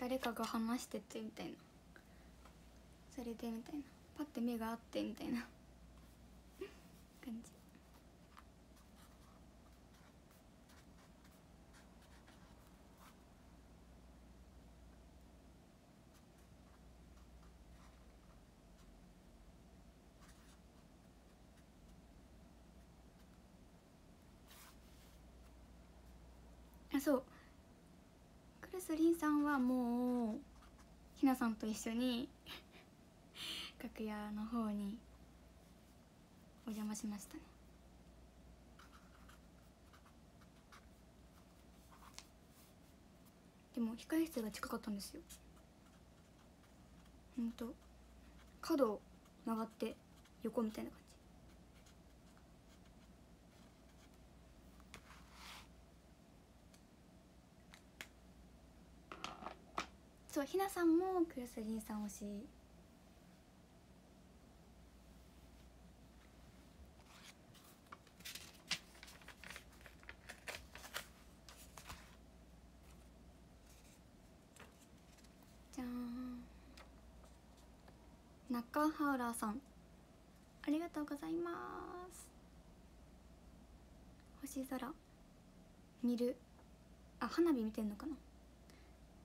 誰かが話しててみたいな。それでみたいな。パッて目が合ってみたいな。感じあそうクルスリンさんはもうひなさんと一緒に 楽屋の方にお邪魔しましたね。でも控室が近かったんですよ。ほんと角を曲がって横みたいな感じ。そうひなさんもクルスリンさん推し。じゃん。中原さん。ありがとうございます。星空。見る。あ花火見てんのかな。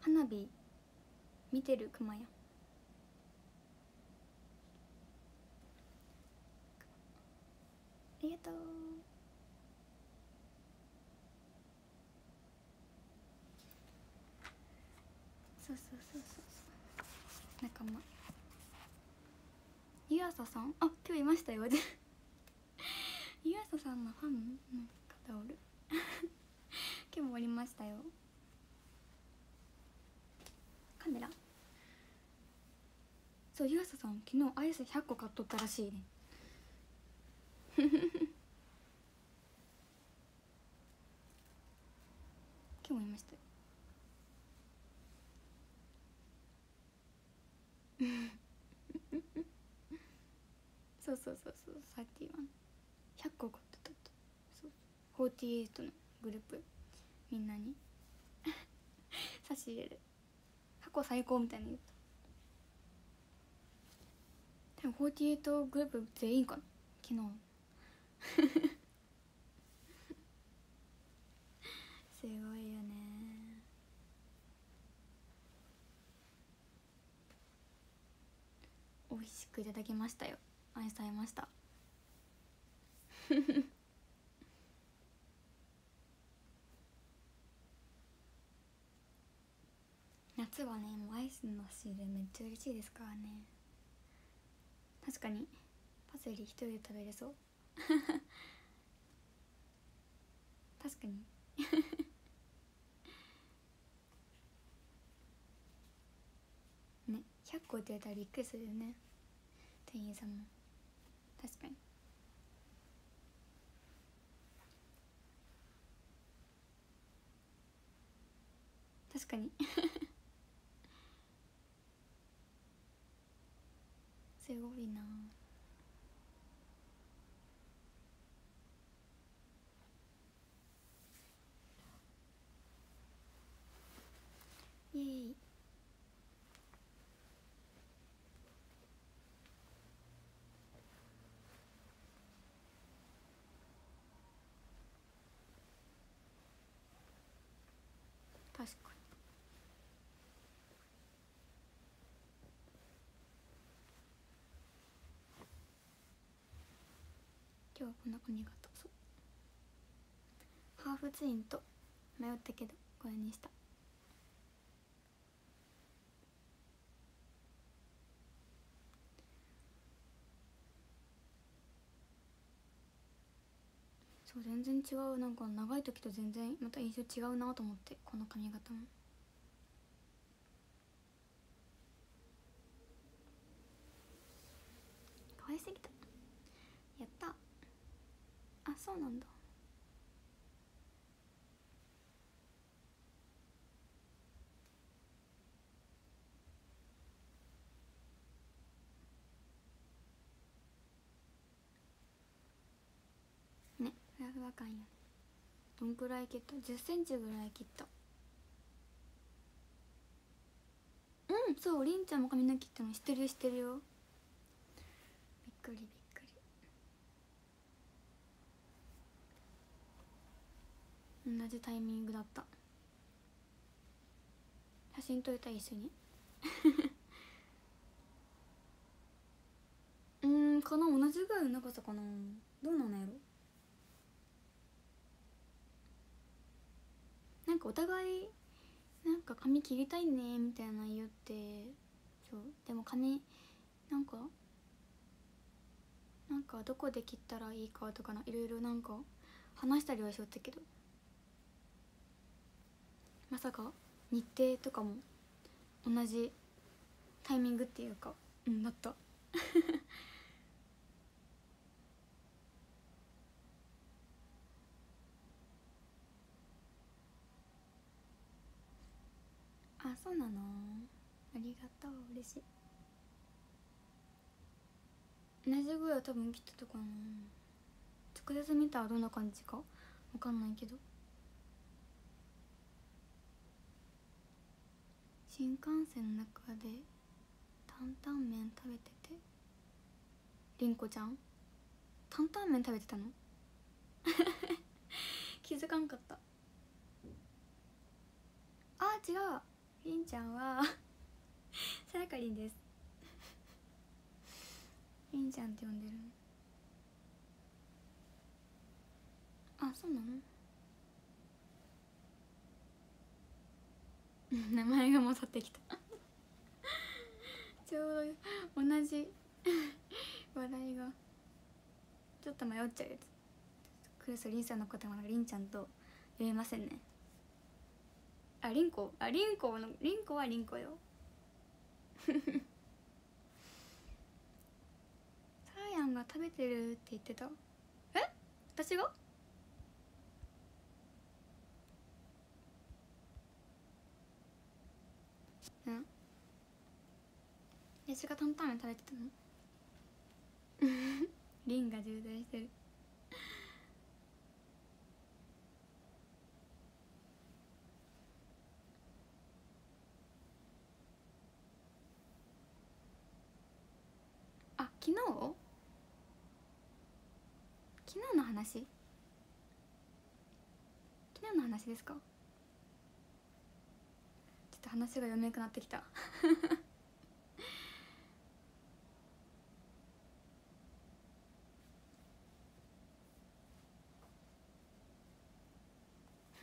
花火見てるクマや。ありがとう。そうそうそうそうそう。仲間。湯浅さん？あ今日いましたよ。湯浅さんのファンの方おる？今日もおりましたよ。カメラ？そう湯浅さん昨日アイス100個買っとったらしいね 今日もいましたそうそうそうそうサーティワン100個買ってたってそう。48のグループ。みんなに。差し入れる過去最高みたいに言った多分48グループ全員かな昨日すごいよね美味しくいただきましたよ愛されました夏はねもうアイスの差し入れめっちゃ嬉しいですからね確かに。パセリ一人で食べれそう。確かに。ね100個って言われたらびっくりするよね。店員さんも。確かに。確かに。すごいなイエーイ確かに今日はこんな髪型そう。ハーフツインと迷ったけどこれにした。そう全然違う。なんか長い時と全然また印象違うなと思ってこの髪型も可愛すぎたやったあそうなんだ。ねふわふわ感よねどんくらい切った？1 0ンチぐらい切った。そうりんちゃんも髪の毛切ったの知ってる知ってるよ。びっくりびっくり同じタイミングだった。写真撮りたい一緒にうんかな同じぐらいの長さかな。どうなのやろ。なんかお互いなんか髪切りたいねみたいな言ってそう。でも髪なんかなんかどこで切ったらいいかとかないろいろなんか話したりはしよったけど。まさか日程とかも同じタイミングっていうかうんなった。あそうなの？ありがとう嬉しい。同じぐらい多分来てたかな。直接見たらどんな感じかわかんないけど。新幹線の中で担々麺食べてて。りんこちゃん？担々麺食べてたの？気づかんかった。あ違う。りんちゃんは さやかりんです。りんちゃんって呼んでるあそうなの？名前が戻ってきた。ちょうど同じ 話題が。ちょっと迷っちゃうやつ。クルスリンさんのこともりんちゃんと言えませんね。あリンコ？あリンコ？のリンコはリンコよ。サーヤンが食べてるって言ってた？え？私がうん私が担々麺食べてたの？リンが渋滞してる。あ昨日？昨日の話？昨日の話ですか？ちょっと話が読めなくなってきた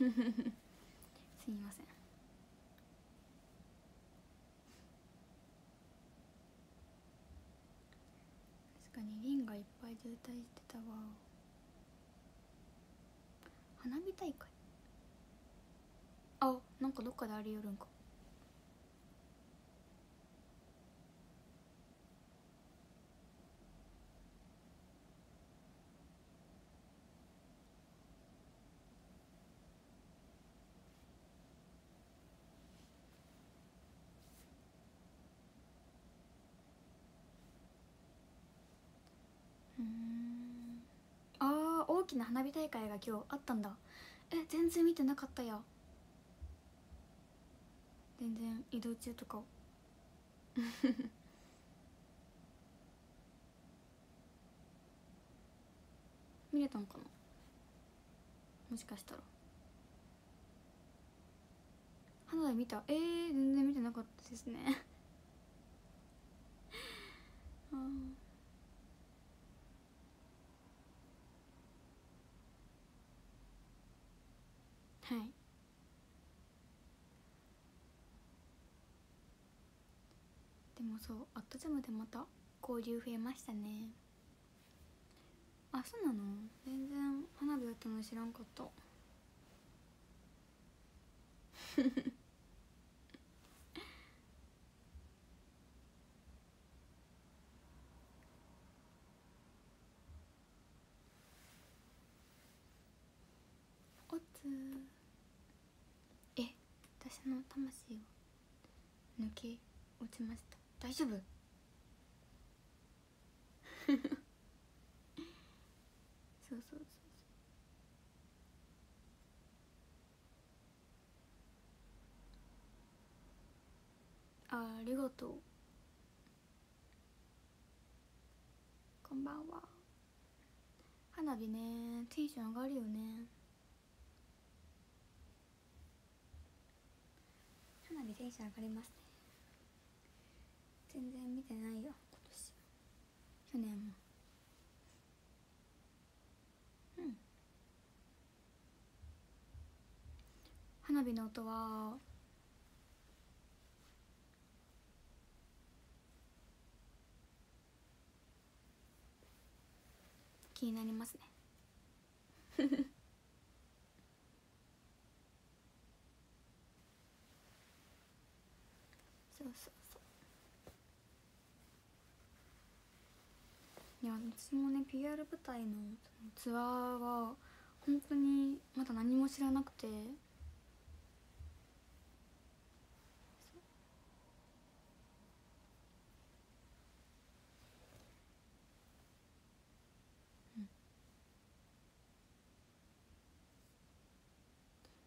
すみません。確かにリンがいっぱい渋滞してたわ。花火大会？あなんかどっかでありよるんかうんあー大きな花火大会が今日あったんだ。え全然見てなかったや。全然移動中とか 見れたんかな？もしかしたら。花火見た？えー、全然見てなかったですね。あー。はい。でもそうアットジャムでまた交流増えましたね。あそうなの？全然花火やったの知らんかった。おつえ私の魂を抜け落ちました。大丈夫？そうそうそうそう。あありがとう。こんばんは。花火ねテンション上がるよね花火テンション上がりますね。全然見てないよ今年。去年も。うん。花火の音は気になりますね そうそうそういや私もね PR 舞台のツアーは本当にまだ何も知らなくて。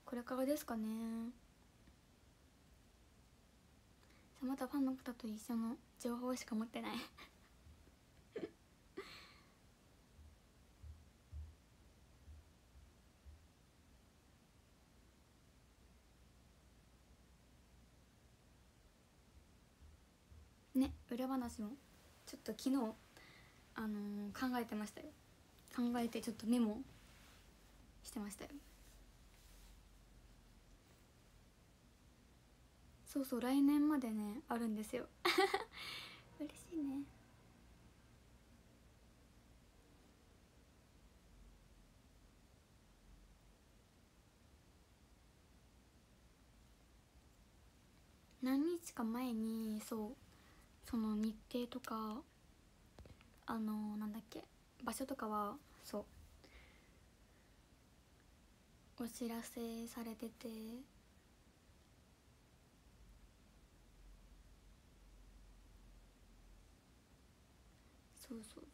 これからですかね。またファンの方と一緒の情報しか持ってない。ね裏話もちょっと昨日あのー考えてましたよ。考えてちょっとメモしてましたよ。そうそう来年までねあるんですよ。嬉しいね。何日か前にそうその日程とかあのなんだっけ場所とかはそうお知らせされててそうそう。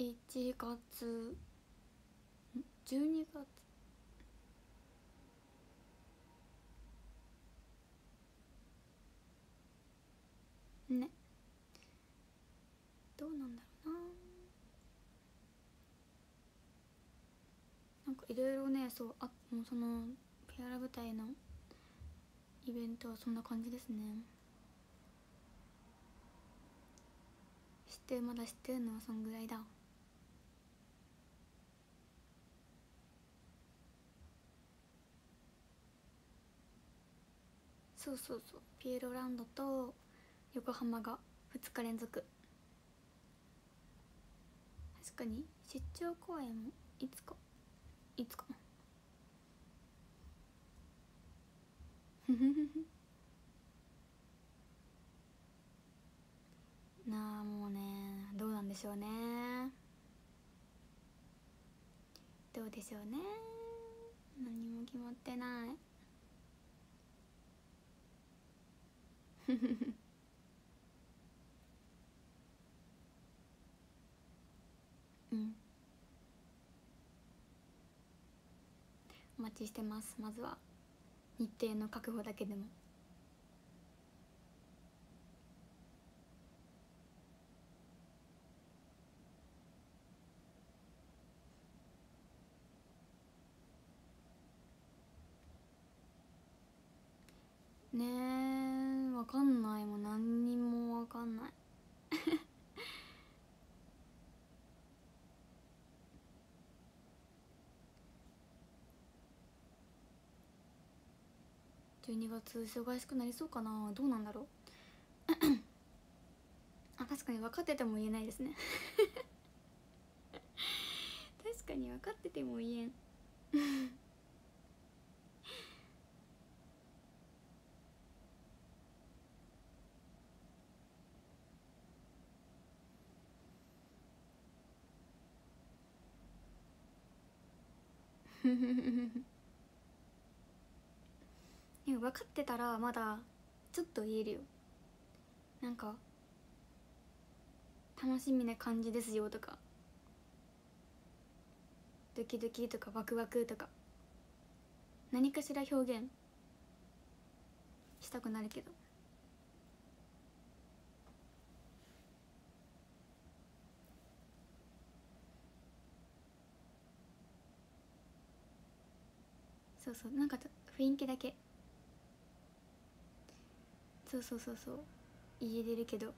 1月。12月。ね。どうなんだろうな。なんかいろいろねそうあもうそのピアラ舞台のイベントはそんな感じですね。知ってまだ知ってるのはそんぐらいだ。そうそうそう。ピエロランドと横浜が2日連続。確かに。出張公演もいつか。いつか。ななあもうね。どうなんでしょうね。どうでしょうね。何も決まってないふふふうん。お待ちしてます。まずは。日程の確保だけでも。ねえわかんないもう何にもわかんない12月忙しくなりそうかな？どうなんだろう？あ確かに分かってても言えないですね。確かに分かってても言えん。で も分かってたらまだちょっと言えるよ。なんか楽しみな感じですよとか。ドキドキとかワクワクとか。何かしら表現したくなるけど。そうそうなんか雰囲気だけ。そうそうそうそう。言えれるけど。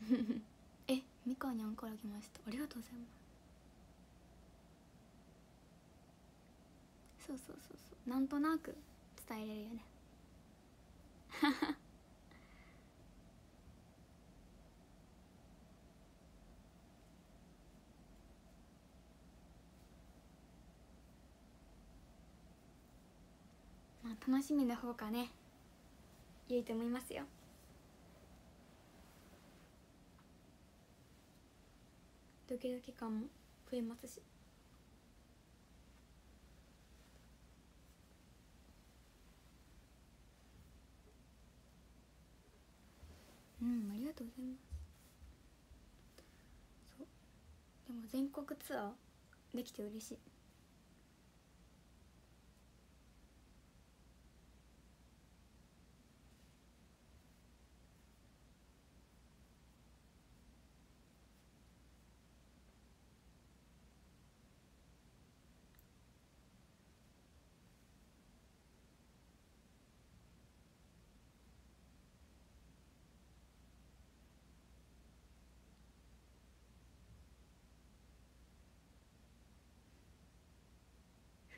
えみかにゃんから来ました。ありがとうございます。そうそうそうそう。なんとなく伝えれるよね。楽しみの方がね良いと思いますよ。ドキドキ感も増えますし。うんありがとうございます。そう。でも全国ツアーできて嬉しい。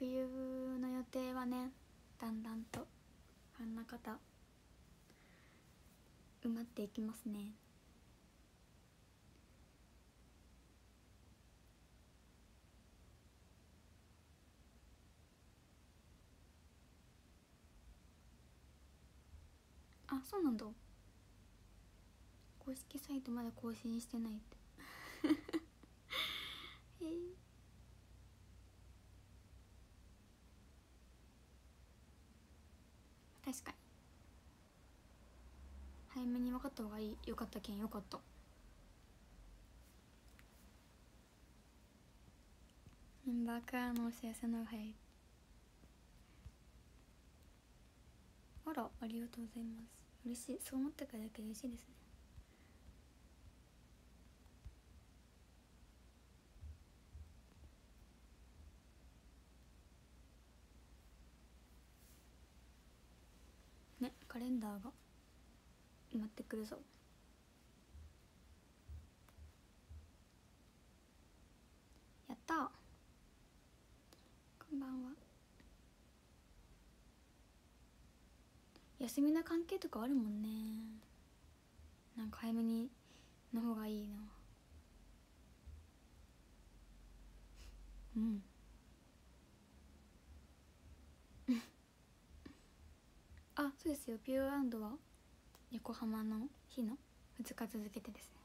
冬の予定はねだんだんとあんな方埋まっていきますね。あそうなんだ。公式サイトまだ更新してないって。え ー確かに。早めに分かった方がいい。よかったけんよかった。メンバーからのお知らせの方が早い。あらありがとうございます。嬉しい。そう思ってくれるだけで嬉しいですねねカレンダーが埋まってくるぞやったこんばんは。休みの関係とかあるもんね。なんか早めにの方がいいな。うん。あそうですよ。ピューランドは？横浜の日の？2日続けてですね。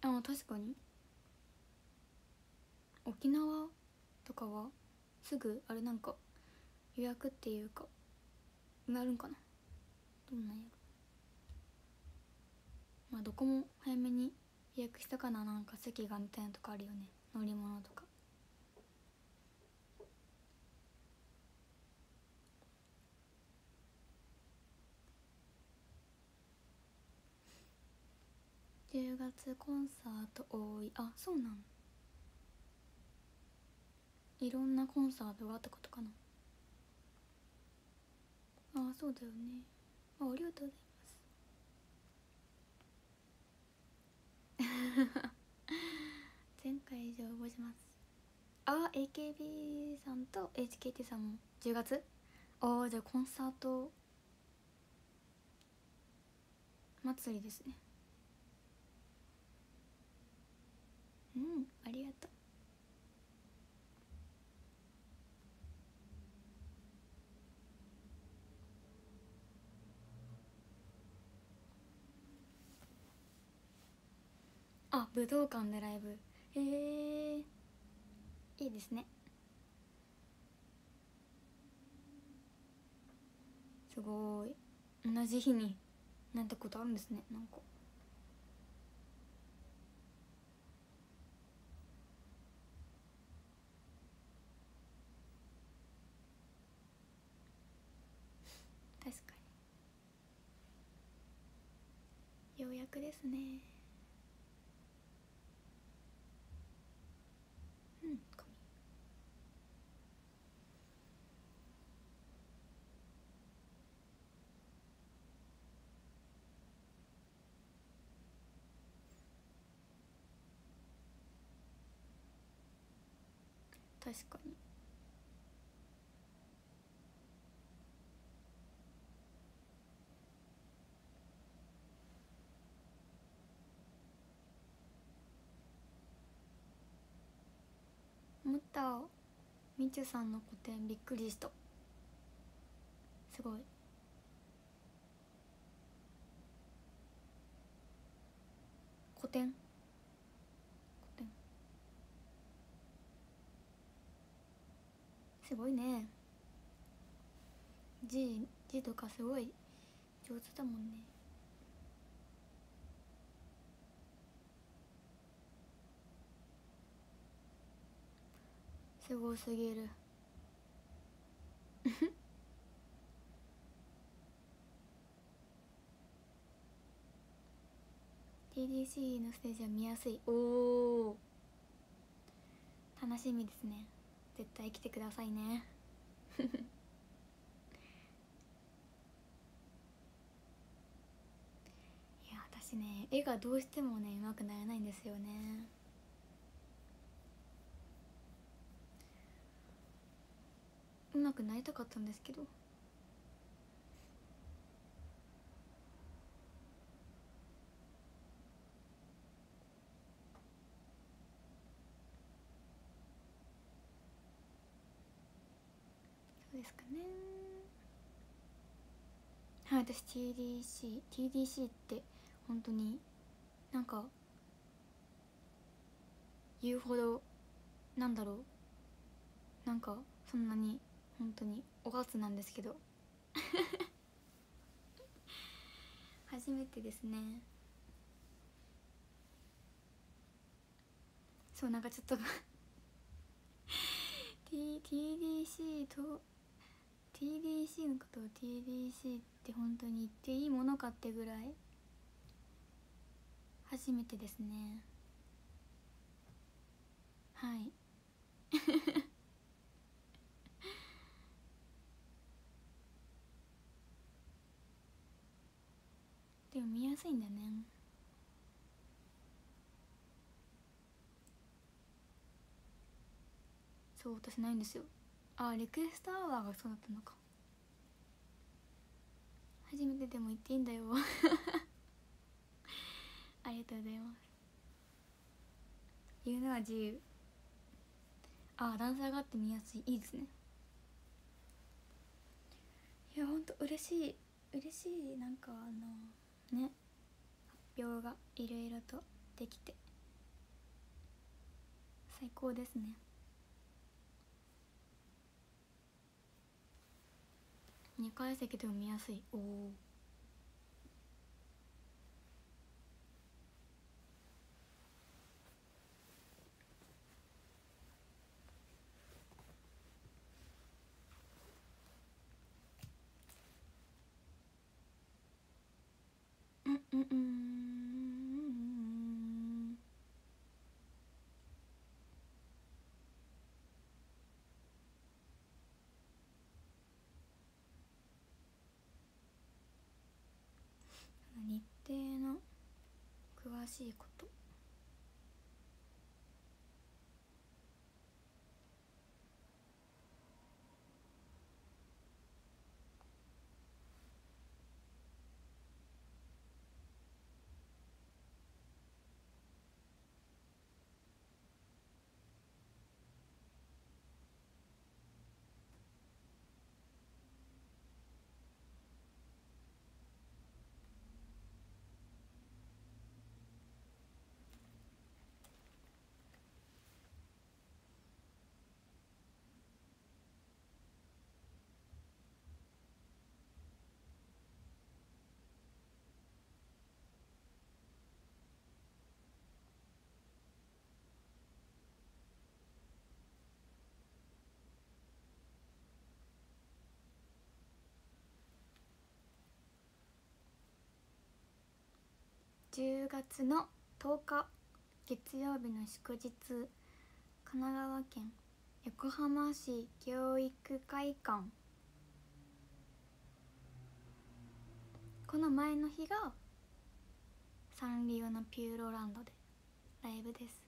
あ確かに。沖縄とかはすぐあれなんか予約っていうかなるんかな？どんなんやろ？まあどこも早めに予約したかな。なんか席がみたいなとこあるよね。乗り物とか。10月コンサート多い。あそうなん。いろんなコンサートがあったことかな。あそうだよね。あありがとうございます。前回以上応募します。あ AKB さんと HKT さんも10月？ああじゃあコンサート祭りですね。うんありがとう。あ武道館でライブ。へえいいですね。すごい。同じ日になんてことあるんですねなんか。確かに。ようやくですねうん髪確かに。思ったみちゅさんの個展びっくりした。すごい。個展個展？すごいね。字字とかすごい上手だもんね。すごすぎる。TDC のステージは見やすい。おお楽しみですね絶対来てくださいね。いや私ね絵がどうしてもね上手くならないんですよね。上手くなりたかったんですけどそうですかねはい私 TDC TDC って本当になんか言うほどなんだろうなんかそんなに本当におかつなんですけど。初めてですね。そうなんかちょっと T TDC と TDC のことを TDC って本当に言っていいものかってぐらい初めてですね。はい。でも見やすいんだね。そう私ないんですよ。あリクエストアワーがそうだったのか。初めてでも言っていいんだよ。ありがとうございます。言うのは自由。ああ段差があって見やすい。いいですね。いやほんと嬉しい。嬉しいなんかあのね。発表がいろいろとできて。最高ですね。2階席でも見やすい。おおうんうんうん日程の詳しいこと。10月の10日月曜日の祝日神奈川県横浜市教育会館。この前の日がサンリオのピューロランドでライブです。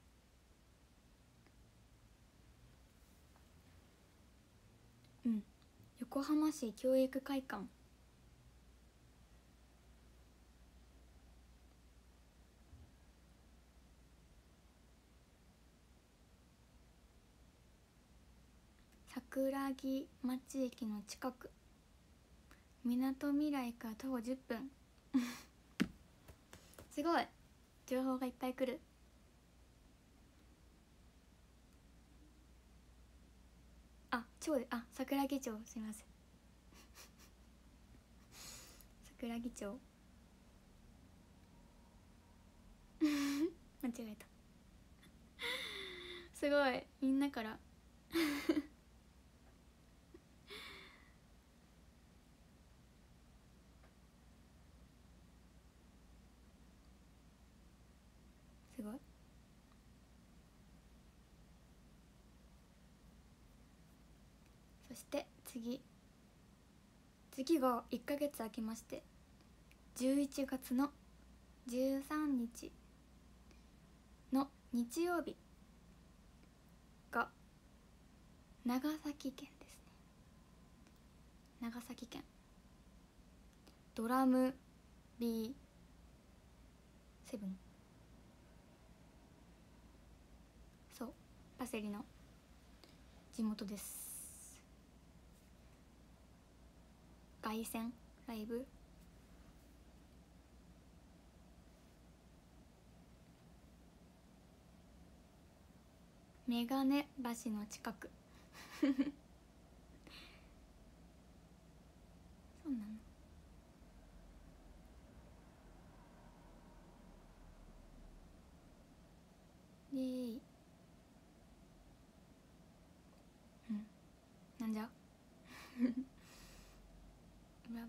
うん。横浜市教育会館。桜木町駅の近く。みなとみらいから徒歩10分。すごい。情報がいっぱい来る。あ町であ桜木町。すみません。桜木町。間違えた。すごい。みんなから。して次。次が1ヶ月空きまして11月の13日の日曜日が長崎県ですね。長崎県。ドラム B7 そうパセリの地元です。凱旋ライブ。メガネ橋の近く。そうなの。イエーイ。うん。なんじゃ裏話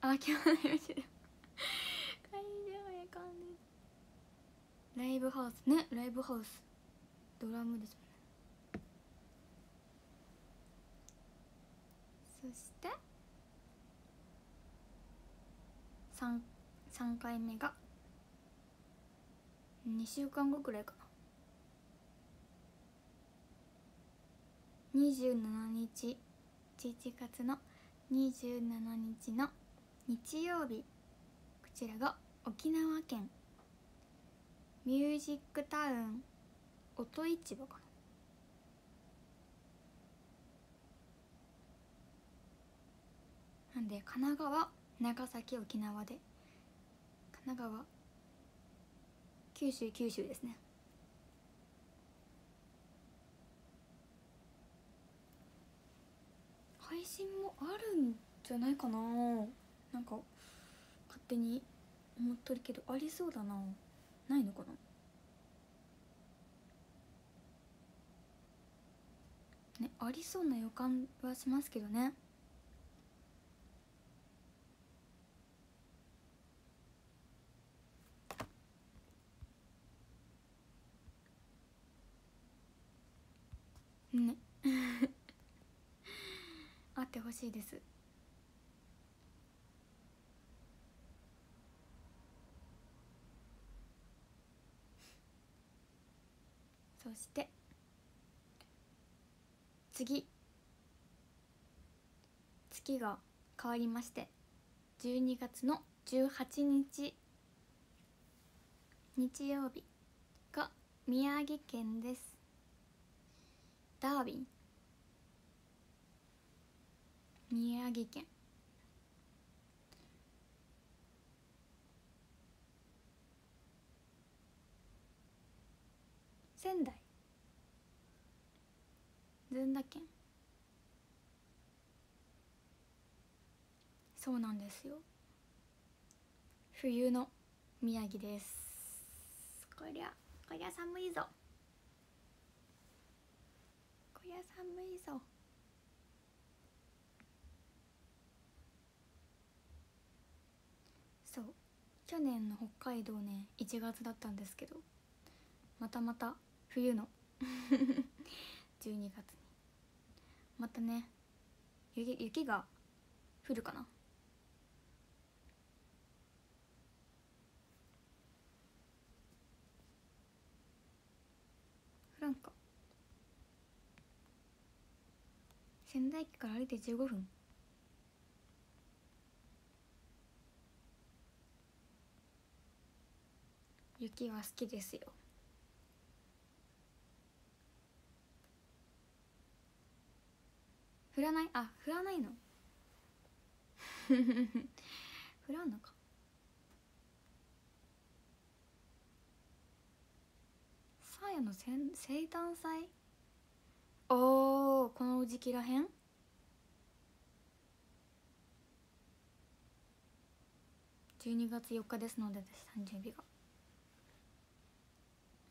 あ今日の MC で会場へかんでライブハウスね。ライブハウス。ドラムですもんね。そして3三回目が。2週間後くらいかな。27日。11月の27日の日曜日。こちらが沖縄県。ミュージックタウン。音市場かな。なんで神奈川。長崎沖縄で。神奈川。九州九州ですね。配信もあるんじゃないかな。なんか勝手に思っとるけどありそうだな。ないのかな？ねありそうな予感はしますけどね。ね。あってほしいです。そして次。月が変わりまして12月の18日。日曜日が宮城県です。ダーウィン。宮城県。仙台。ずんだ県そうなんですよ。冬の宮城です。こりゃこりゃ寒いぞ。こりゃ寒いぞ。そう。去年の北海道ね1月だったんですけどまたまた冬の。12月。にまたね雪雪が降るかな。降らんか。仙台駅から歩いて15分。雪は好きですよ。降らない？あ降らないの？降らんのか。サーヤのせん生誕祭？おおこの時期らへん？12月4日ですので私誕生日が。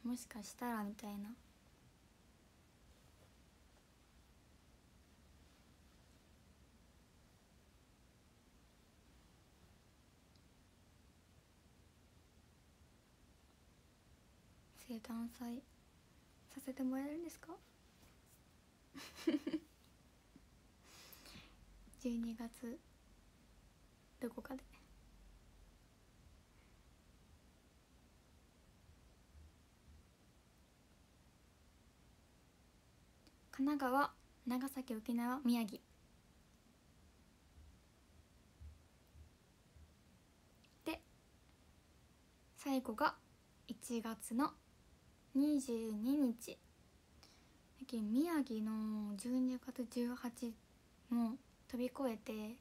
もしかしたらみたいな。生誕祭させてもらえるんですか？12月どこかで。神奈川長崎沖縄宮城。で最後が1月の22日。宮城の12月18も飛び越えて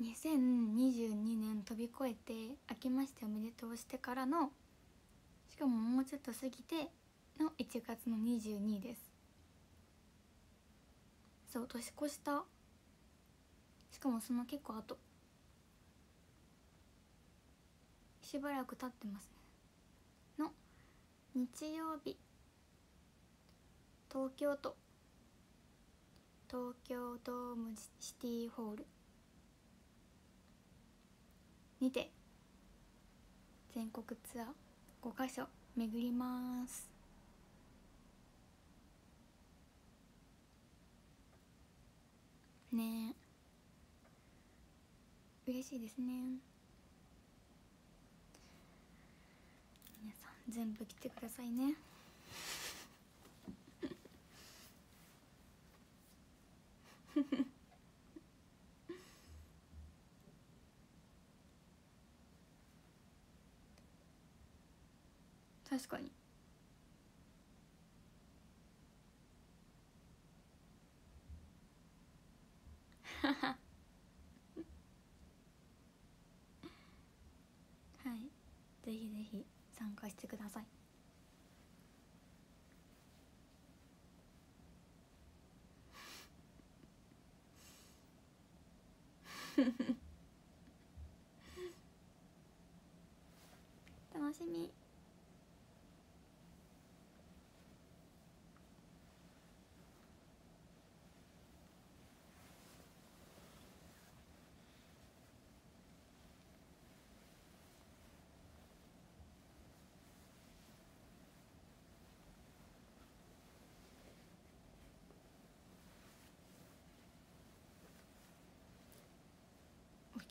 2022年飛び越えて明けましておめでとうしてからのしかももうちょっと過ぎての1月の22です。そう年越した。しかもその結構後。しばらく経ってますね。日曜日。東京都。東京ドームシティホール。にて全国ツアー5カ所巡ります。ねえ。嬉しいですね皆さん全部来てくださいね。確かに。はい。ぜひぜひ。参加してください。楽しみ。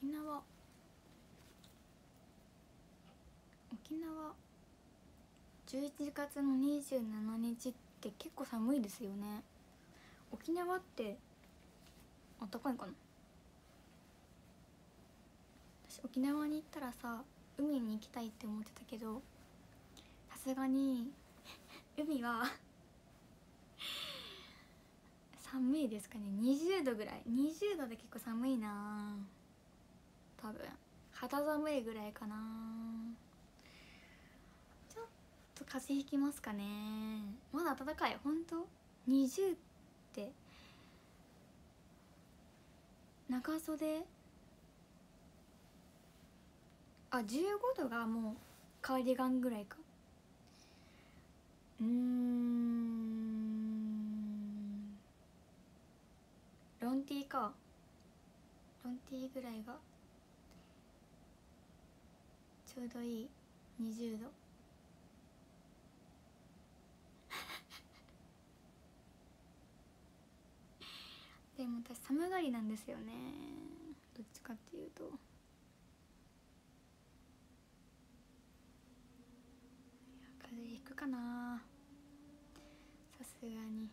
沖縄。沖縄。11月の27日って結構寒いですよね。沖縄ってあったかいかな？私沖縄に行ったらさ海に行きたいって思ってたけどさすがに 海は 寒いですかね。20度ぐらい。20度で結構寒いな多分肌寒いぐらいかな。ちょっと風邪ひきますかね。まだ暖かい。本当？20って。長袖？あ15度がもうカーディガンぐらいか。うん。ロンティーか。ロンティーぐらいがちょうどいい。20度。でも私寒がりなんですよね。どっちかっていうと。風邪ひくかな。さすがに。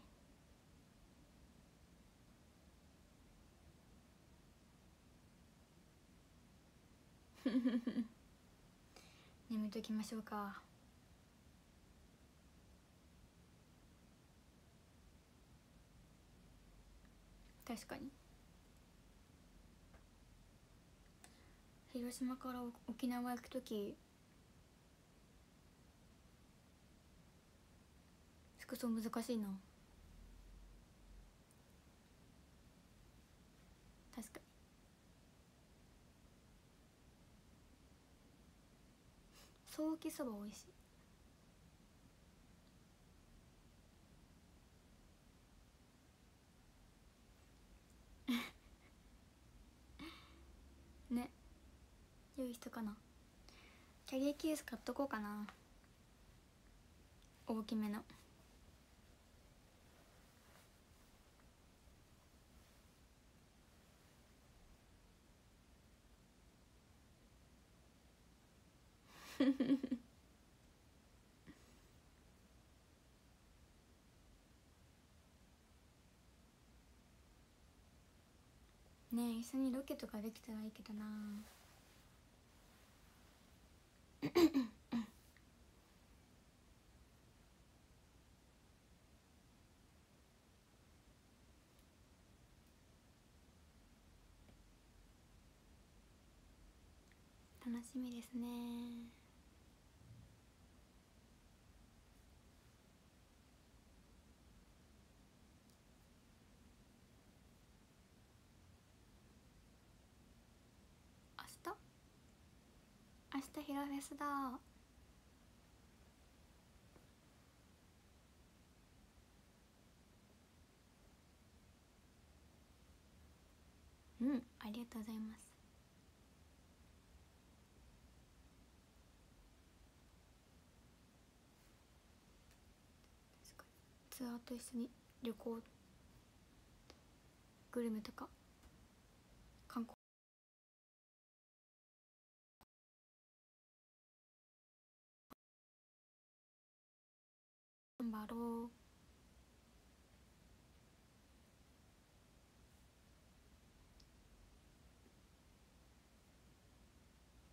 フ 眠ときましょうか。確かに。広島から沖縄行く時服装難しいな確かにソーキそば美味しい。ね。良い人かな。キャリーケース買っとこうかな。大きめの。ねえ一緒にロケとかできたらいいけどな。楽しみですね。明日？ヒラフェスだ。うんありがとうございます。ツアーと一緒に旅行。グルメとか。頑張ろう。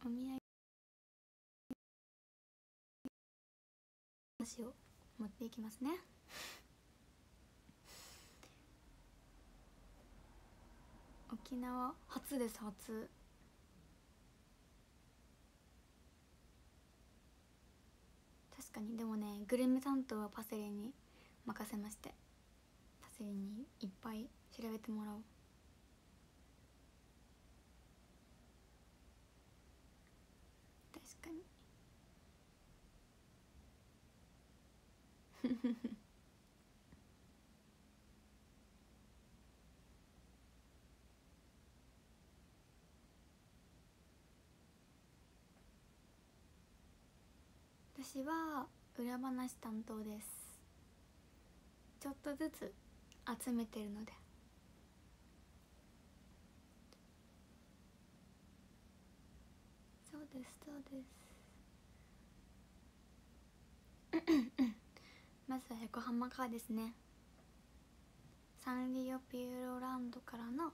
お土産箸を持っていきますね。沖縄初です初。かに。でもねグルメ担当はパセリに任せまして。パセリにいっぱい調べてもらおう。確かに。私は裏話担当です。ちょっとずつ集めてるので。そうですそうです。まずは横浜からですね。サンリオピューロランドからの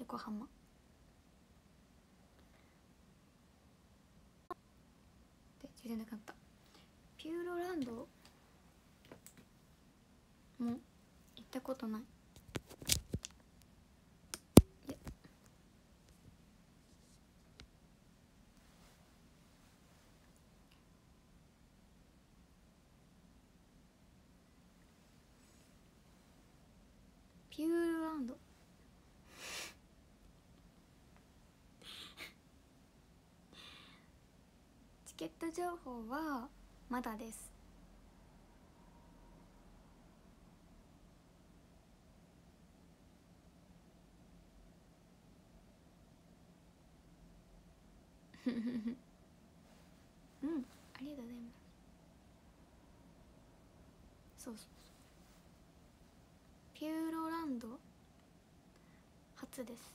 横浜。れなかった。ピューロランドも行ったことないピューロランドケット情報はまだです。うんありがとうございます。そうそうピューロランド初です。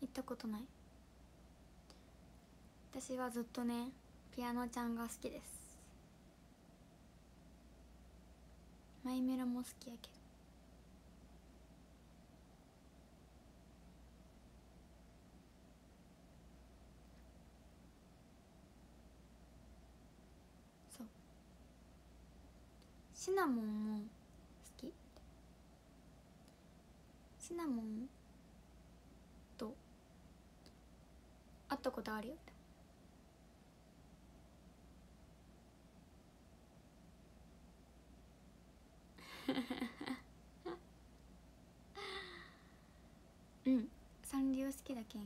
行ったことない。私はずっとねピアノちゃんが好きです。マイメロも好きやけど。そう。シナモンも好き。シナモンと会ったことあるよ。うん。サンリオ好きだけん。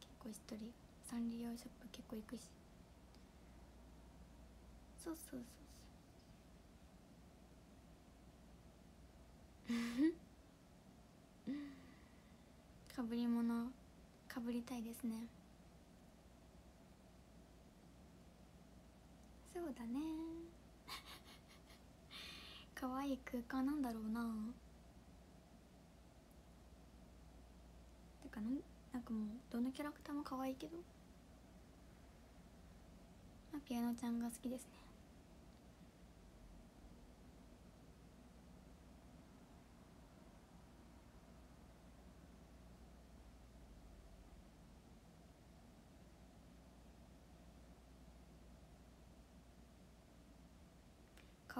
結構一人。サンリオショップ結構行くし。そうそうそうそう。かぶり物。かぶりたいですね。そうだね。可愛い空間なんだろうな。てかなんなんかもうどのキャラクターも可愛いけど。まあピアノちゃんが好きですね。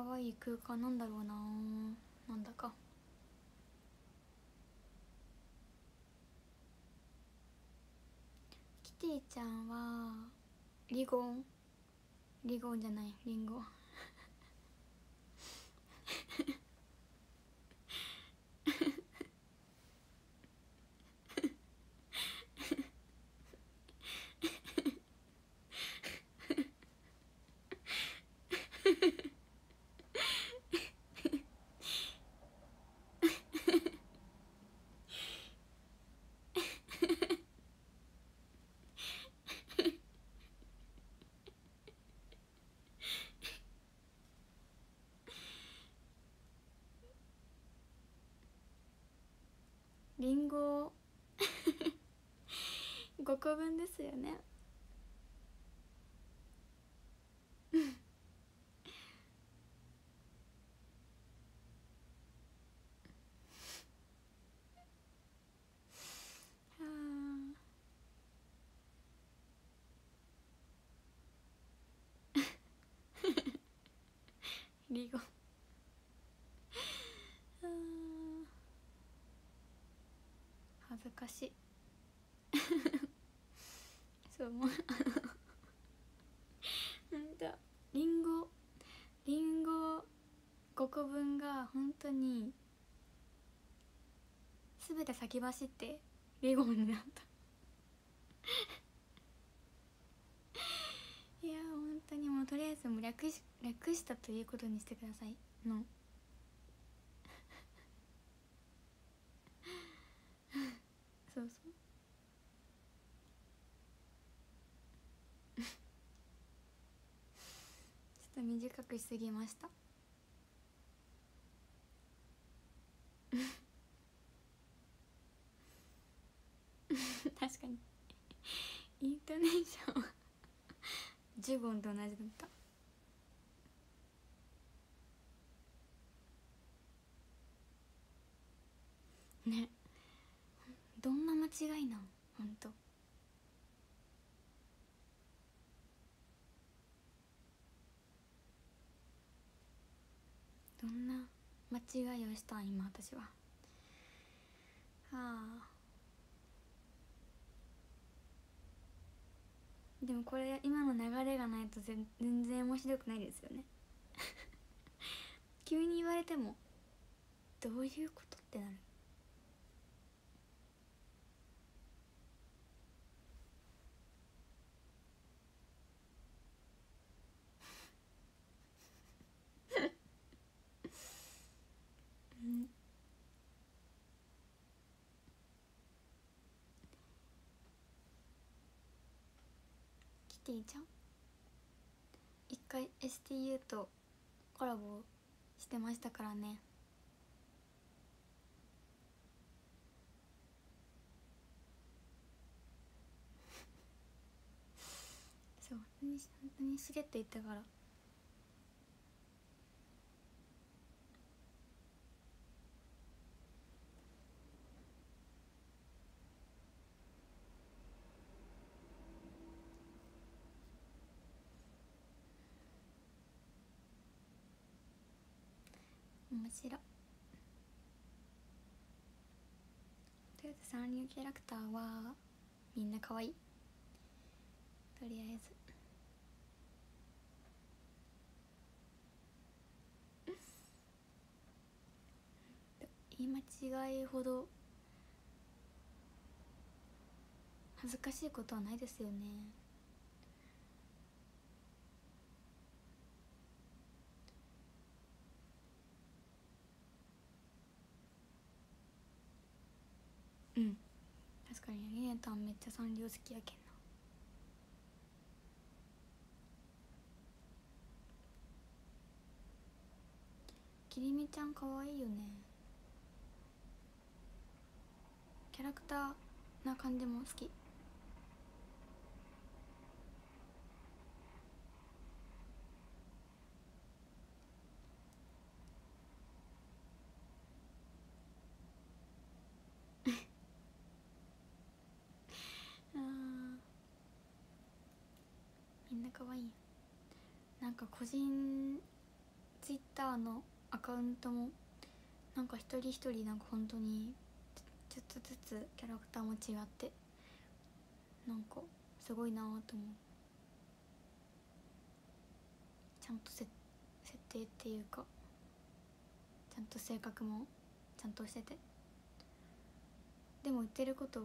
可愛い空間なんだろうな。なんだか。キティちゃんはリゴン？リゴンじゃないリンゴリンゴ5個分ですよねはあリゴ。恥ずかしい。そうもう。ほんと。リンゴ。リンゴ。5個分が本当に全て先走ってリゴンになったいや本当にもうとりあえずもう略し略したということにしてください。の。そうそう。ちょっと短くしすぎました確かにイントネーションはジュゴンと同じだった。ね。どんな間違いなん？ほんと。どんな間違いをしたん？今私は。はあ。でもこれ今の流れがないと全全然面白くないですよね。急に言われてもどういうことってなるうんティちゃん？一回 STU とコラボしてましたからね。そう本当に本当にしれっと言ったから。白。とりあえずサンリオキャラクターはみんな可愛いとりあえず。言い間違いほど恥ずかしいことはないですよねうんかにリネタンめっちゃサンリオ好きやけんな。きりみちゃんかわいいよね。キャラクターな感じも好きあーみんな可愛い。なんか個人ツイッターのアカウントもなんか一人一人なんか本当にちょっとずつキャラクターも違ってなんかすごいなぁと思う。ちゃんとせ設定っていうかちゃんと性格もちゃんとしてて。でも言ってること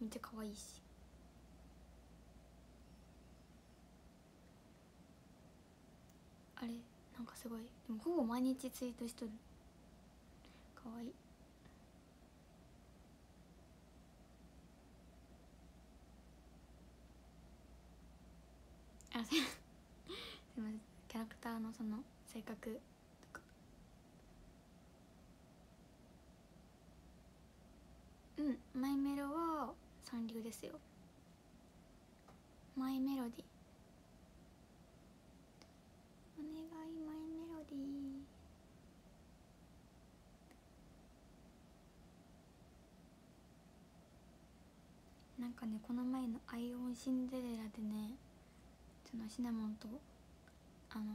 めっちゃ可愛いし。あれなんかすごい。でもほぼ毎日ツイートしとる。かわいい。あすいすいません。キャラクターのその性格とか。うんマイメロは三流ですよ。マイメロディ。お願いマイメロディー。なんかねこの前の「アイオンシンデレラ」でねそのシナモンとあの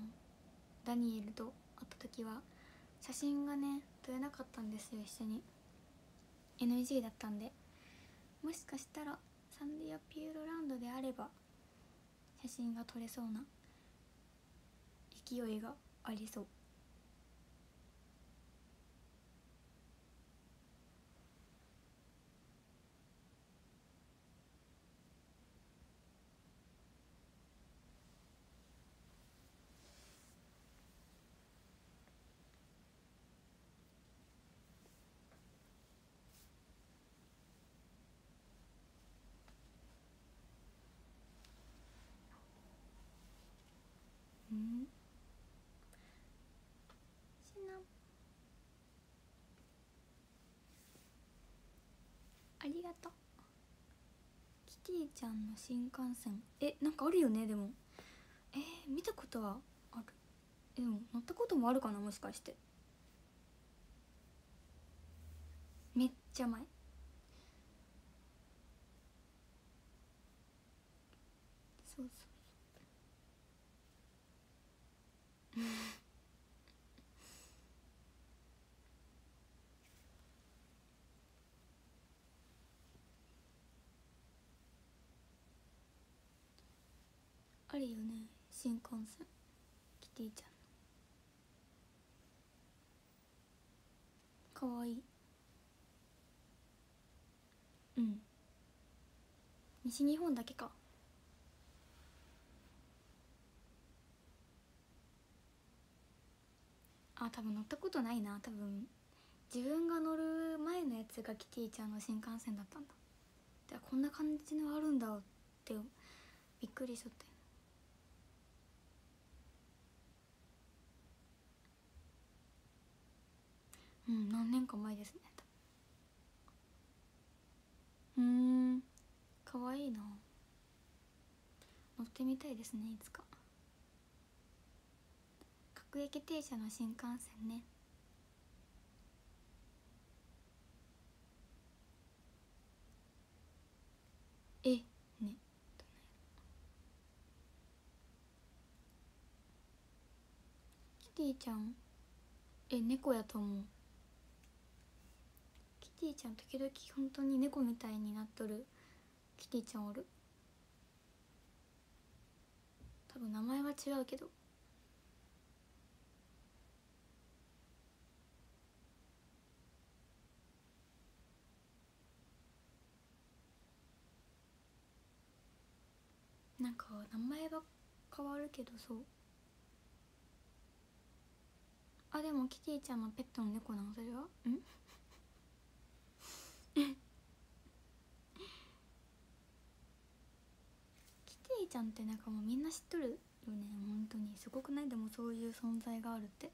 ダニエルと会った時は写真がね撮れなかったんですよ一緒に。NG だったんで。もしかしたらサンディアピューロランドであれば写真が撮れそうな勢いがありそううんシナありがとうキティちゃんの新幹線。えなんかあるよねでも。えー、見たことはある。えでも乗ったこともあるかなもしかして。めっちゃ前。そうそう。あるよね新幹線キティちゃん。かわいい。うん。西日本だけか。あ多分乗ったことないな。多分。自分が乗る前のやつがキティちゃんの新幹線だったんだ。でこんな感じのあるんだってびっくりしとったうん何年か前ですね。うんかわいいな。乗ってみたいですねいつか。各駅停車の新幹線ね。えね。キティちゃん。え猫やと思う。ティちゃん時々本当に猫みたいになっとるキティちゃんおる。多分名前は違うけど。なんか名前は変わるけどそう。あでもキティちゃんのペットの猫なのそれはん？キティちゃんってなんかもうみんな知っとるよね。本当にすごくない？でもそういう存在があるって。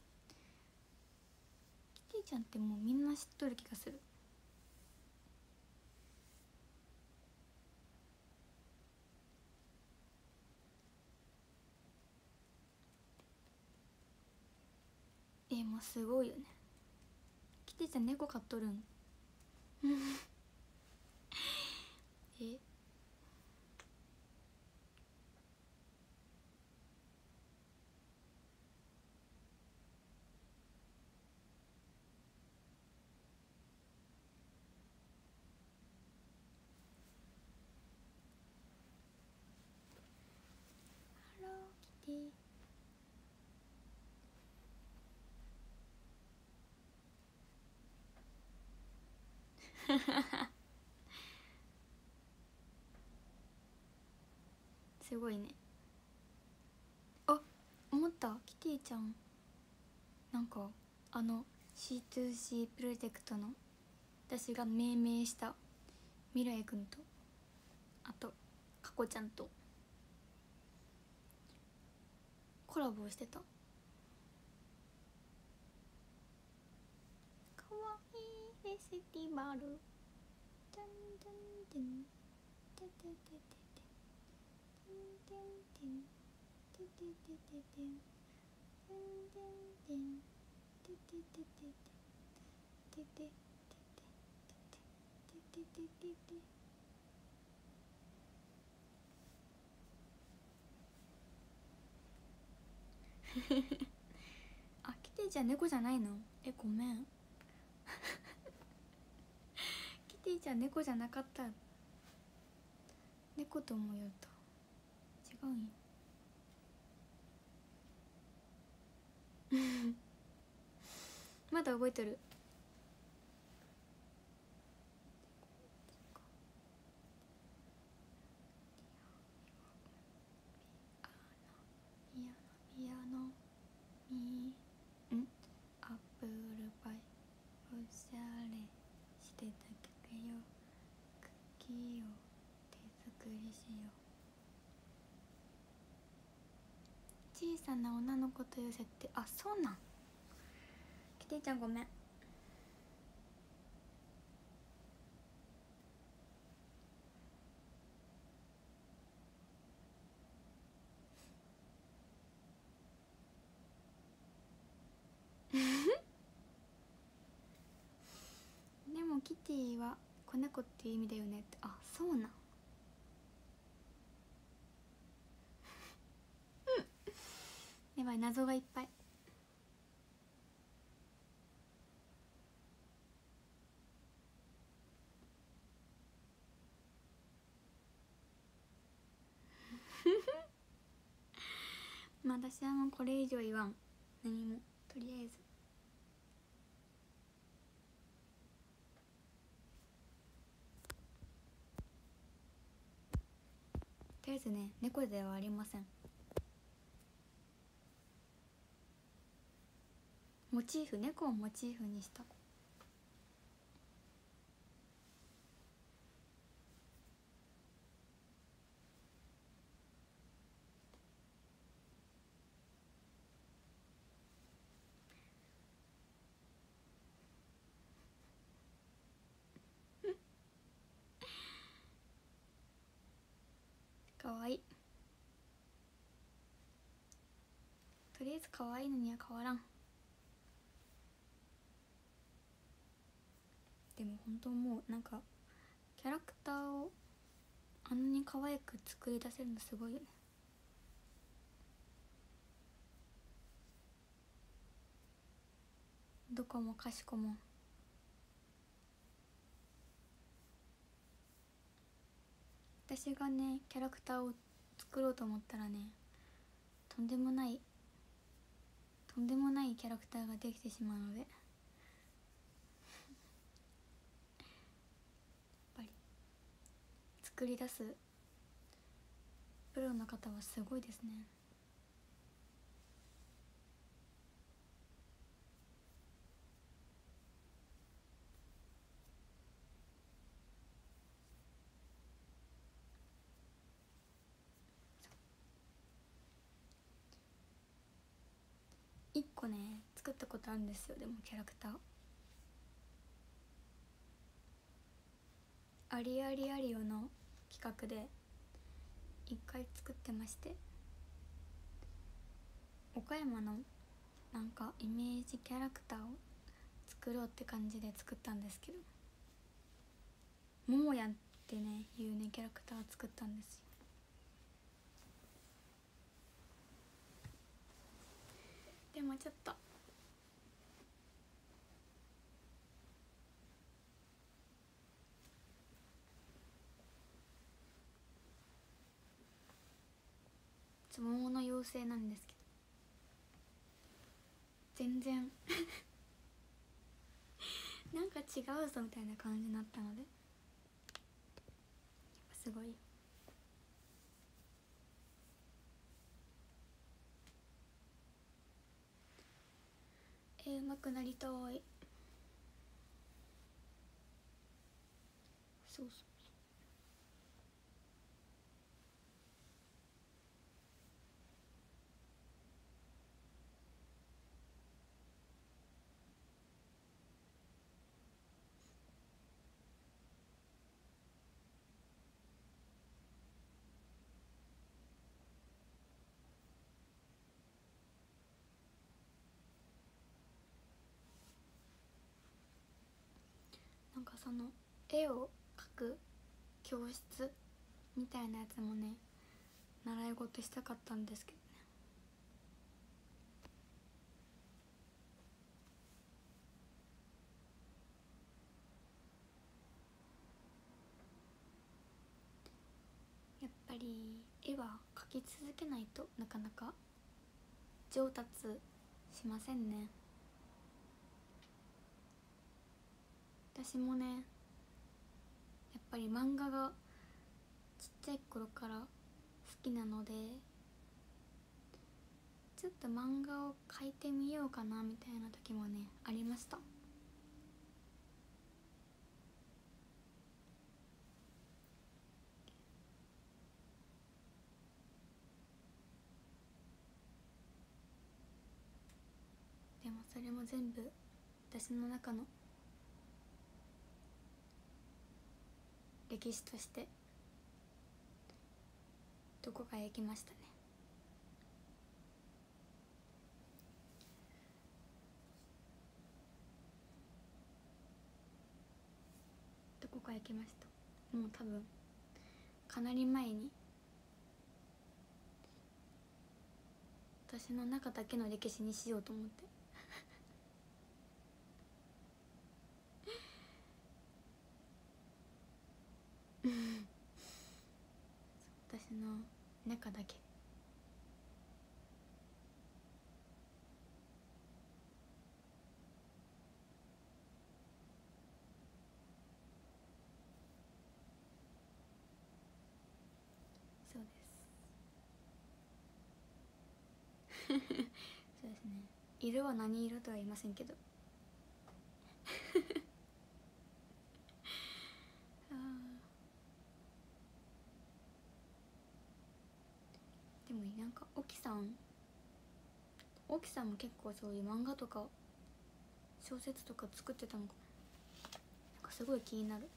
キティちゃんってもうみんな知っとる気がする。えもうすごいよね。キティちゃん猫飼っとるん？え ハローキティ すごいね。あ思った。キティちゃん。なんかあの C2C プロジェクトの私が命名した未来くんとあとかこちゃんとコラボしてたかわいいフェスティバルダンダンダンダダダダダンダンダンダダダダダンダンダンダンダダダダダンダダダダダダダダダダダダダダダあキティちゃん猫じゃないのえごめんキティちゃん猫じゃなかった。猫と思うよと。違うんよ まだ覚えてるピアノピアノみんアップルパイおしゃれしてたけよクッキーを手作りしよう小さな女の子という設定あそうなん。キティちゃんごめん。でもキティは子猫っていう意味だよねって。あそうなんやばい謎がいっぱい。まあ私はもうこれ以上言わん。何も。とりあえず。とりあえずね猫ではありません。モチーフ猫をモチーフにした。可愛いとりあえず可愛いのには変わらん。でも本当もうなんかキャラクターをあんなに可愛く作り出せるのすごいよね。どこもかしこも。私がねキャラクターを作ろうと思ったらねとんでもないとんでもないキャラクターができてしまうのでやっぱり作り出すプロの方はすごいですね。一個ね作ったことあるんですよでもキャラクター。ありありありオの企画で一回作ってまして岡山のなんかイメージキャラクターを作ろうって感じで作ったんですけどももやってねいうねキャラクターを作ったんですよ。でもちょっとつもの妖精なんですけど。全然。なんか違うぞみたいな感じになったので。すごい。えー、うまくなりたい。そうそう。その絵を描く教室みたいなやつもね習い事したかったんですけどね。やっぱり絵は描き続けないとなかなか上達しませんね。私もねやっぱり漫画がちっちゃい頃から好きなのでちょっと漫画を描いてみようかなみたいな時もねありました。でもそれも全部私の中の歴史としてどこかへ行きましたね。どこかへ行きました？もう多分かなり前に私の中だけの歴史にしようと思って。私の中だけ。そうです。そうですね。色は何色とは言いませんけど あーでもなんか沖さん沖さんも結構そういう漫画とか小説とか作ってたのかなんかすごい気になる。わ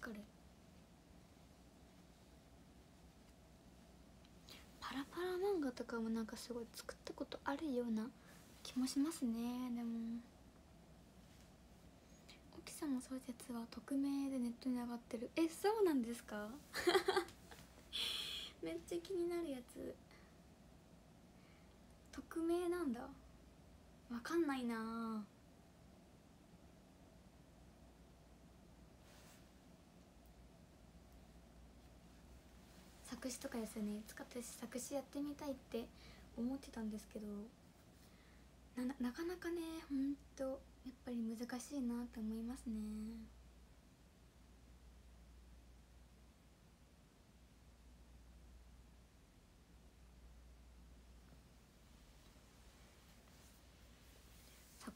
かる？パラパラ漫漫画とかもなんかすごい作ったことあるような気もしますねでも。沖さんの小説は匿名でネットに上がってる。えそうなんですか？めっちゃ気になるやつ。匿名なんだ。わかんないな。作詞とかですよね。使って作詞やってみたいって思ってたんですけどななかなかねほんとやっぱり難しいなって思いますね。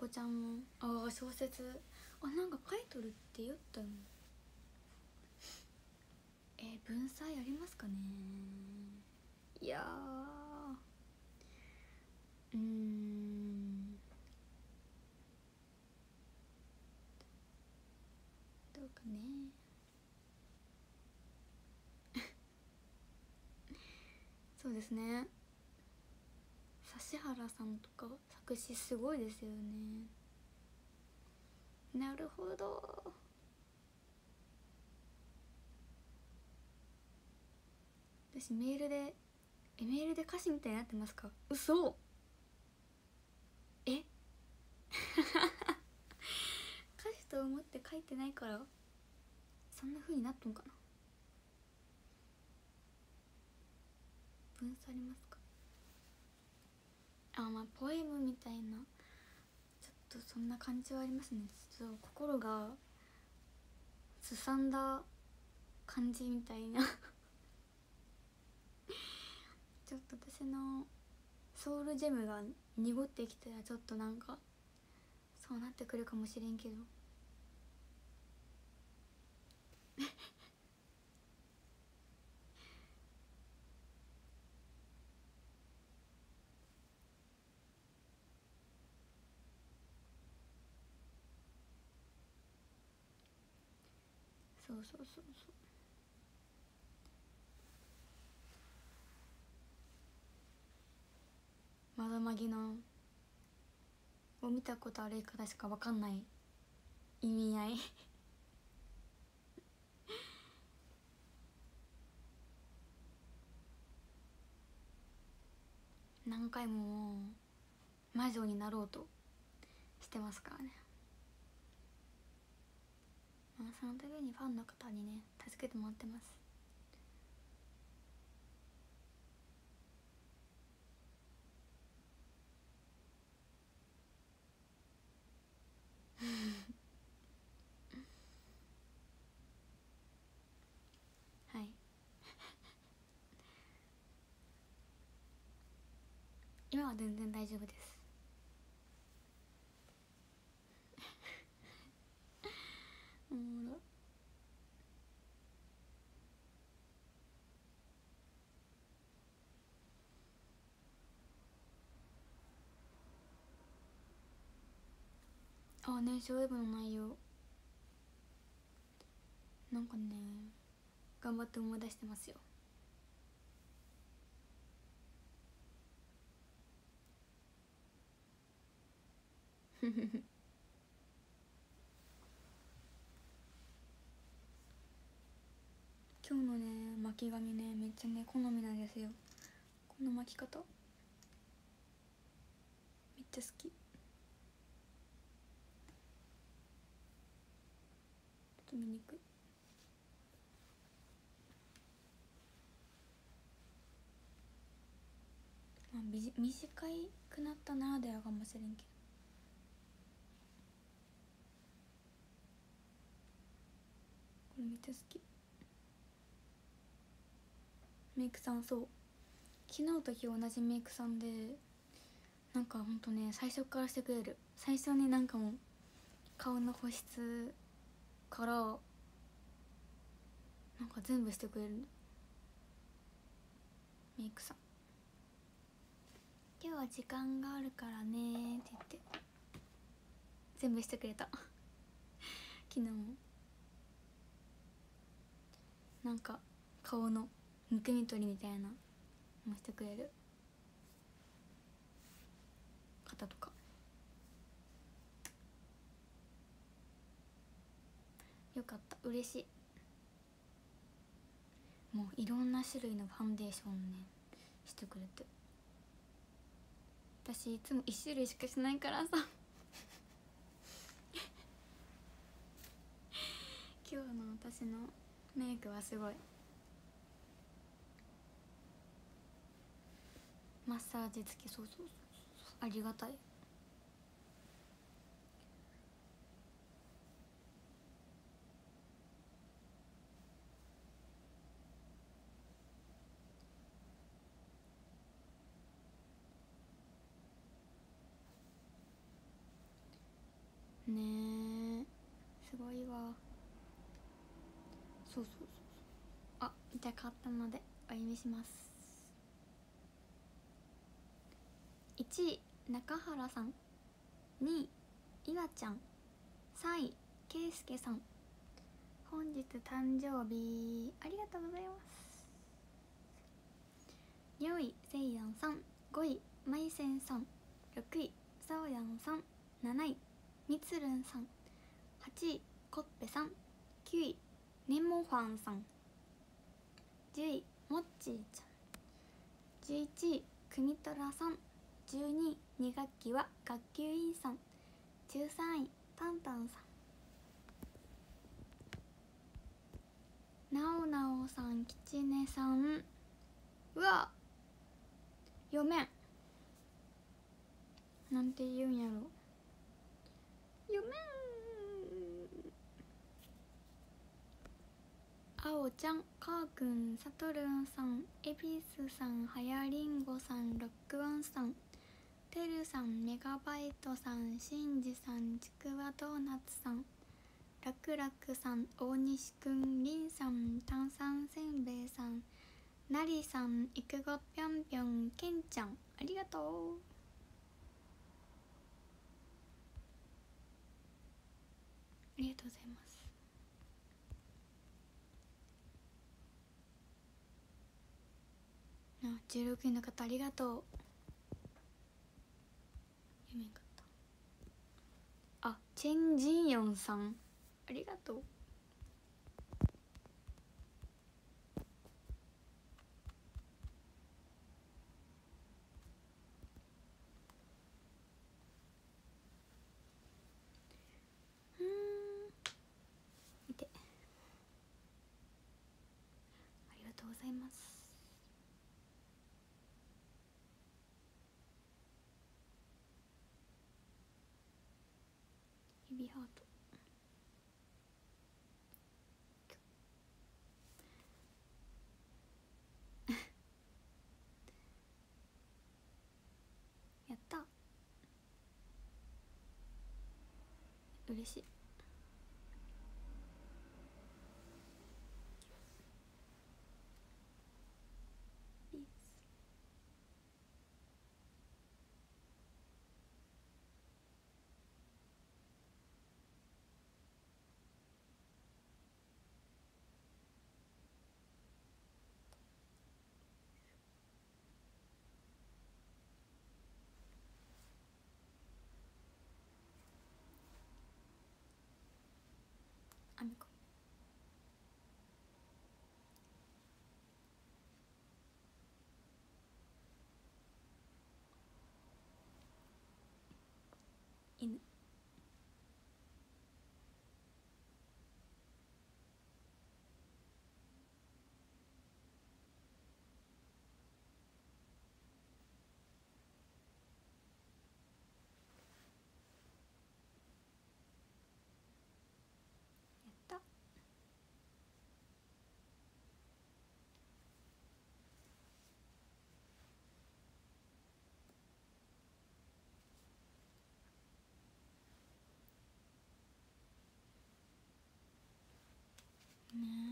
こちゃんも。ああ小説。あなんか書いとるって言ったよえー、文才ありますかね。いやうん。どうかね。そうですね。指原さんとか作詞すごいですよね。なるほど。私メールでえメールで歌詞みたいになってますか？嘘。え？歌詞と思って書いてないからそんな風になっとんかな。分さります。あまあポエムみたいな。ちょっとそんな感じはありますね。ちょっと心がすさんだ感じみたいな。ちょっと私のソウルジェムが濁ってきたらちょっとなんかそうなってくるかもしれんけど。そうそうそうそう。窓まぎのを見たことある方しか分かんない意味合い。何回も魔女になろうとしてますからね。まあその度にファンの方にね助けてもらってます。はい。今は全然大丈夫です。おもろ。あ年少ウェブの内容。なんかね頑張って思い出してますよ。ふふふ。今日のね。巻き髪ね。めっちゃね好みなんですよ。この巻き方？めっちゃ好き。ちょっと見にく。いまあみじ短くなったならではかもしれんけど。これめっちゃ好き。メイクさんそう。昨日と今日同じメイクさんでなんかほんとね最初からしてくれる。最初になんかもう顔の保湿からなんか全部してくれるメイクさん。今日は時間があるからねって言って。全部してくれた。昨日も。なんか顔のむくみ取りみたいなもしてくれる。方とか。よかった。嬉しい。もういろんな種類のファンデーションねしてくれて。私いつも1種類しかしないからさ。今日の私のメイクはすごい。マッサージ付きそうそうそうありがたい。ねえすごいわ。そうそうそうそう。あじゃあ買ったのでお読みします。1中原さん2位いわちゃん3位けいすけさん本日誕生日ありがとうございます。4位せいやんさん5位まいせんさん6位そうやんさん7位みつるんさん8位こっぺさん9位ねもファンさん10位もっちーちゃん11位くにとらさん12位2学期は学級委員さん。13位タンタンさん。なおなおさんきちねさん。うわ読めんなんて言うんやろ。読めんあおちゃんかーくんさとるんさんえびすさんはやりんごさんロックワンさん。てるさんメガバイトさんしんじさんちくわドーナツさんらくらくさん大西くんりんさん炭酸せんべいさんなりさんいくごぴょんぴょんけんちゃんありがとう。ありがとうございます。あ16位の方ありがとう。読めんかった。あチェンジンヨンさん。ありがとううん見てありがとうございます指ハートやった嬉しい。in now.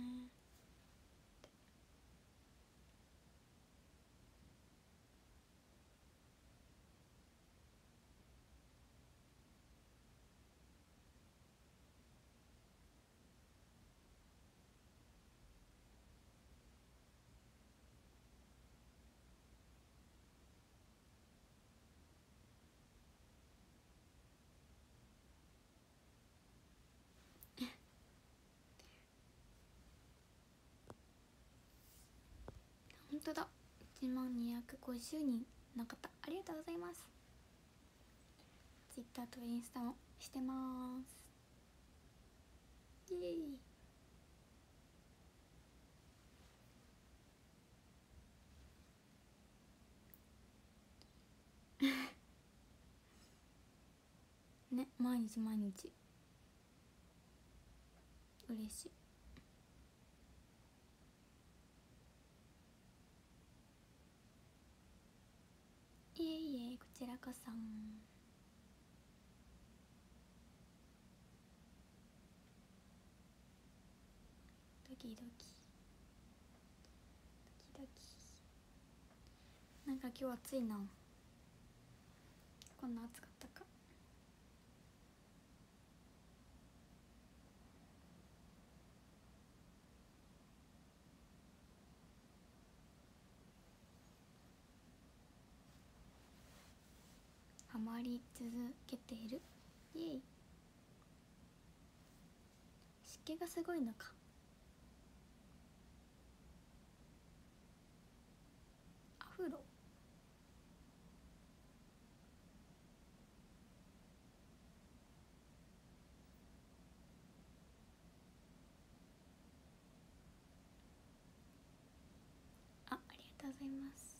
当だ。1万250人。の方ありがとうございます。ツイッターとインスタもしてます。イエイ。ね毎日毎日。嬉しい。いえいえこちらこそ。ドキドキ。ドキドキ。なんか今日暑いなこんな暑かったかハマり続けている。イエイ。湿気がすごいのかアフロ。あありがとうございます。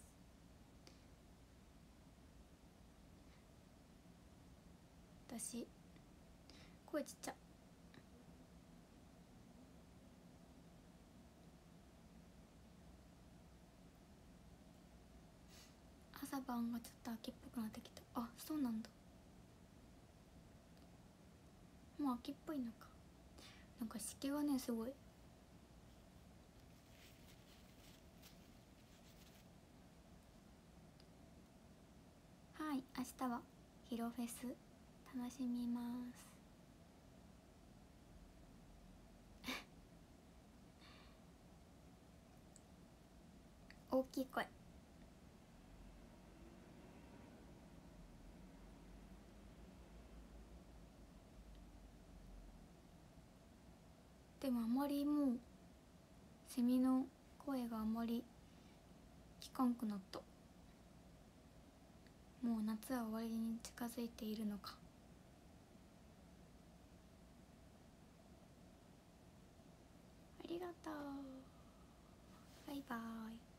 私。声ちっちゃ。朝晩がちょっと秋っぽくなってきた。あそうなんだ。もう秋っぽいのか。なんか湿気がねすごい。はい明日はヒロフェス。楽しみます。大きい声。でもあまりもうセミの声があまり聞かんくなった。もう夏は終わりに近づいているのかありがとう。バイバイ。